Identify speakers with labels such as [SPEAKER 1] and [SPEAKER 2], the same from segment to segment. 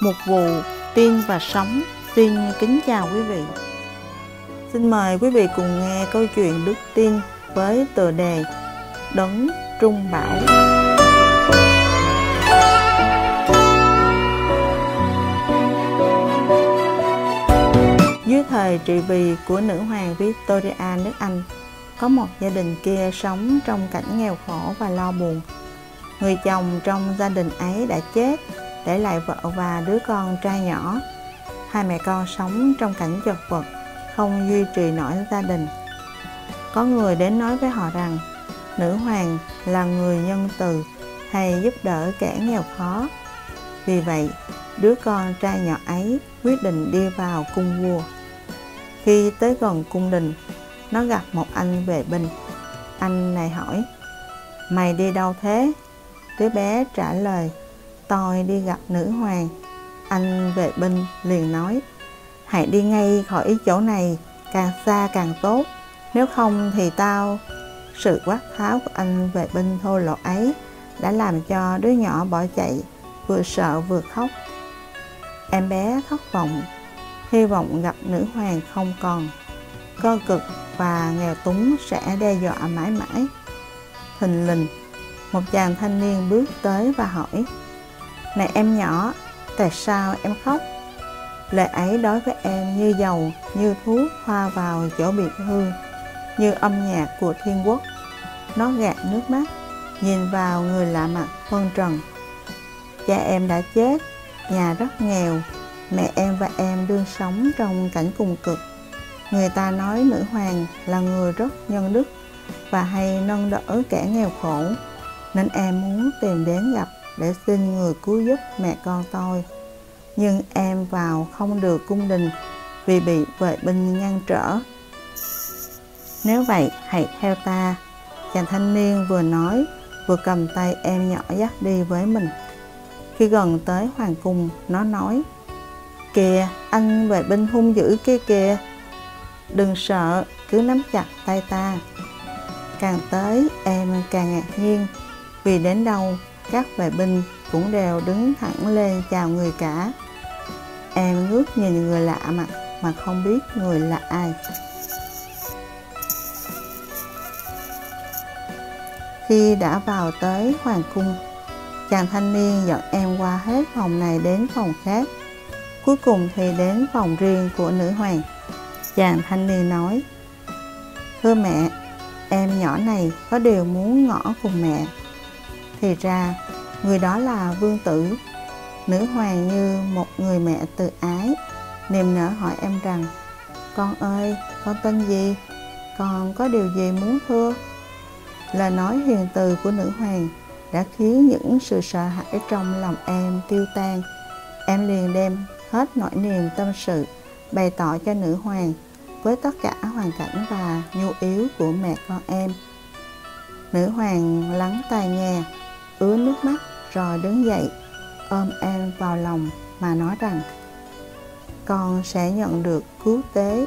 [SPEAKER 1] một vụ tiên và sống. Xin kính chào quý vị. Xin mời quý vị cùng nghe câu chuyện đức tiên với tựa đề đấng trung bảo. Dưới thời trị vì của nữ hoàng Victoria nước Anh, có một gia đình kia sống trong cảnh nghèo khổ và lo buồn. Người chồng trong gia đình ấy đã chết để lại vợ và đứa con trai nhỏ. Hai mẹ con sống trong cảnh chật vật, không duy trì nổi gia đình. Có người đến nói với họ rằng nữ hoàng là người nhân từ hay giúp đỡ kẻ nghèo khó. Vì vậy, đứa con trai nhỏ ấy quyết định đi vào cung vua. Khi tới gần cung đình, nó gặp một anh vệ binh. Anh này hỏi, mày đi đâu thế? Đứa bé trả lời, tôi đi gặp nữ hoàng. Anh vệ binh liền nói, hãy đi ngay khỏi chỗ này, càng xa càng tốt. Nếu không thì tao... Sự quát tháo của anh vệ binh thô lỗ ấy đã làm cho đứa nhỏ bỏ chạy, vừa sợ vừa khóc. Em bé thất vọng, hy vọng gặp nữ hoàng không còn. Cơ cực và nghèo túng sẽ đe dọa mãi mãi. Thình lình, một chàng thanh niên bước tới và hỏi này em nhỏ, tại sao em khóc? Lời ấy đối với em như dầu, như thuốc hoa vào chỗ bị thương như âm nhạc của thiên quốc. Nó gạt nước mắt, nhìn vào người lạ mặt phân trần. Cha em đã chết, nhà rất nghèo, mẹ em và em đương sống trong cảnh cùng cực. Người ta nói nữ hoàng là người rất nhân đức và hay nâng đỡ kẻ nghèo khổ, nên em muốn tìm đến gặp để xin người cứu giúp mẹ con tôi. Nhưng em vào không được cung đình vì bị vệ binh ngăn trở. Nếu vậy, hãy theo ta. Chàng thanh niên vừa nói, vừa cầm tay em nhỏ dắt đi với mình. Khi gần tới hoàng cung, nó nói, Kìa, anh vệ binh hung dữ kia kìa. Đừng sợ, cứ nắm chặt tay ta. Càng tới, em càng ngạc nhiên vì đến đâu các vệ binh cũng đều đứng thẳng lên chào người cả. Em ngước nhìn người lạ mặt mà không biết người là ai. Khi đã vào tới hoàng cung, chàng thanh niên dẫn em qua hết phòng này đến phòng khác. Cuối cùng thì đến phòng riêng của nữ hoàng. Chàng thanh niên nói, thưa mẹ, em nhỏ này có điều muốn ngỏ cùng mẹ thì ra, người đó là vương tử. Nữ hoàng như một người mẹ từ ái, niềm nở hỏi em rằng, Con ơi, con tên gì? Con có điều gì muốn thưa? Lời nói hiền từ của nữ hoàng đã khiến những sự sợ hãi trong lòng em tiêu tan. Em liền đem hết nỗi niềm tâm sự bày tỏ cho nữ hoàng với tất cả hoàn cảnh và nhu yếu của mẹ con em. Nữ hoàng lắng tai nghe ứa nước mắt rồi đứng dậy, ôm an vào lòng mà nói rằng, con sẽ nhận được cứu tế.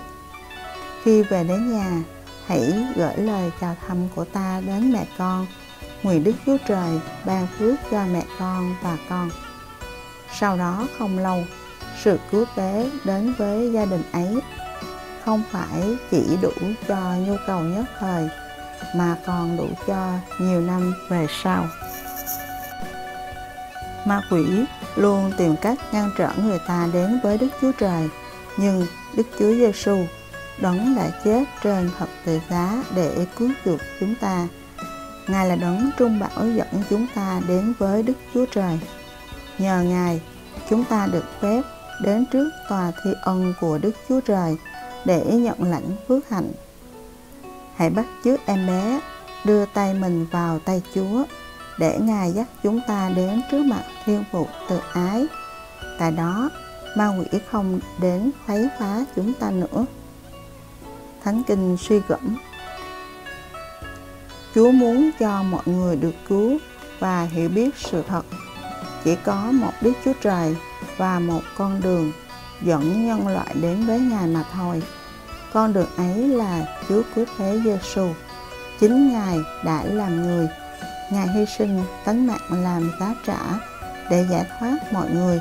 [SPEAKER 1] Khi về đến nhà, hãy gửi lời chào thăm của ta đến mẹ con. Nguyện đức chúa trời ban phước cho mẹ con và con. Sau đó không lâu, sự cứu tế đến với gia đình ấy không phải chỉ đủ cho nhu cầu nhất thời mà còn đủ cho nhiều năm về sau ma quỷ luôn tìm cách ngăn trở người ta đến với Đức Chúa Trời. Nhưng Đức Chúa Giêsu đấng đã chết trên thập tự giá để cứu chuộc chúng ta. Ngài là đấng trung bảo dẫn chúng ta đến với Đức Chúa Trời. Nhờ Ngài, chúng ta được phép đến trước tòa thi ân của Đức Chúa Trời để nhận lãnh phước hạnh. Hãy bắt chước em bé, đưa tay mình vào tay Chúa để Ngài dắt chúng ta đến trước mặt thiên phụ từ ái. Tại đó, ma quỷ không đến khuấy phá chúng ta nữa. Thánh Kinh suy gẫm Chúa muốn cho mọi người được cứu và hiểu biết sự thật. Chỉ có một Đức Chúa Trời và một con đường dẫn nhân loại đến với Ngài mà thôi. Con đường ấy là Chúa Cứu Thế Giêsu. Chính Ngài đã làm người Ngài hy sinh, tánh mạng làm giá trả để giải thoát mọi người.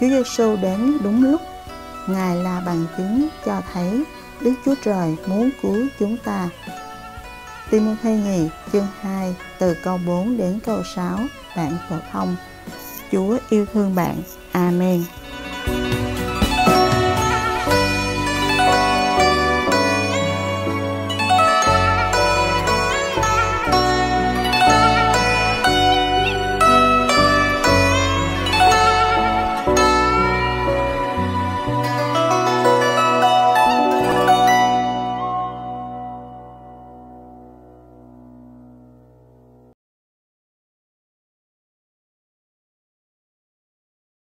[SPEAKER 1] Chúa Giêsu đến đúng lúc. Ngài là bằng chứng cho thấy Đức Chúa Trời muốn cứu chúng ta. Timothy nhì, chương 2 từ câu 4 đến câu 6 bạn phổ thông. Chúa yêu thương bạn. Amen.